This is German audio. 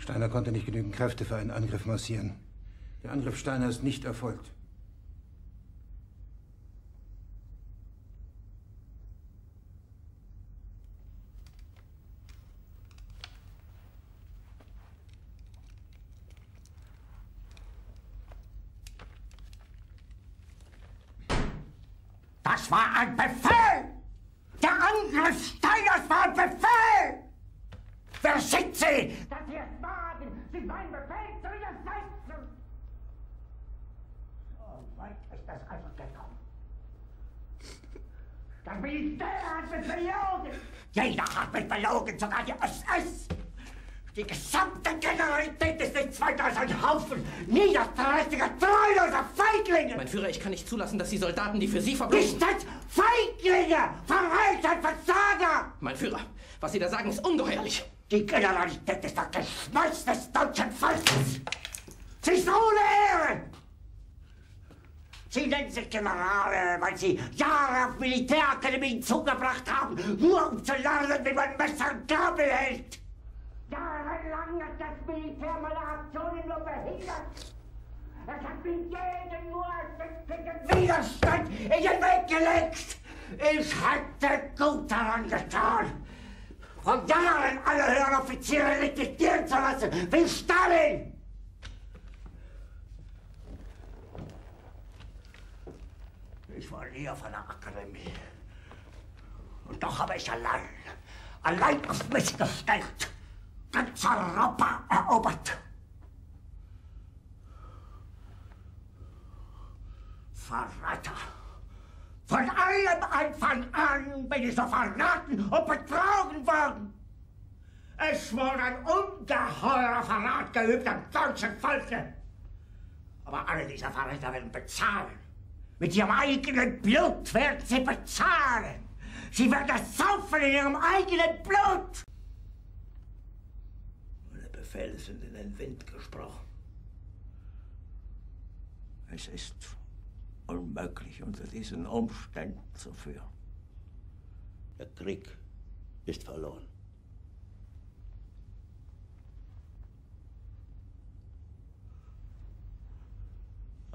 Steiner konnte nicht genügend Kräfte für einen Angriff massieren. Der Angriff Steiner ist nicht erfolgt. Das war ein Befehl! Der Angriff Steiners war ein Befehl! Wer sind Sie, dass Sie es wagen, sich meinen Befehl zu widersetzen? So weit ist das also gekommen. Das Militär hat mich belogen! Jeder hat mich belogen, sogar die SS! Die gesamte Generalität ist nichts weiter als ein Haufen niederträchtiger, treuloser Feiglinge! Mein Führer, ich kann nicht zulassen, dass die Soldaten, die für Sie verbringen... Nicht als Feiglinge! Verräter, Versager! Mein Führer, was Sie da sagen, ist ungeheuerlich. Die Generalität ist das Geschmeiß des deutschen Volkes! Sie ist ohne! Sie nennen sich Generale, weil Sie Jahre auf Militärakademien zugebracht haben, nur um zu lernen, wie man Messer und Gabel hält! Jahrelang hat das Militär meine Aktionen nur behindert. Es hat mir jeden nur ersichtlichen Widerstand in den Weg gelegt. Ich hätte gut daran getan, von Jahren alle höheren Offiziere liquidieren zu lassen, wie Stalin. Ich war nie auf einer Akademie. Und doch habe ich allein, allein auf mich gestellt ganz Europa erobert. Verräter! Von allem Anfang an bin ich so verraten und betrogen worden. Es wurde ein ungeheurer Verrat geübt am deutschen Volke. Aber alle diese Verräter werden bezahlen. Mit ihrem eigenen Blut werden sie bezahlen. Sie werden saufen in ihrem eigenen Blut. Befehle sind in den Wind gesprochen. Es ist unmöglich, unter diesen Umständen zu führen. Der Krieg ist verloren.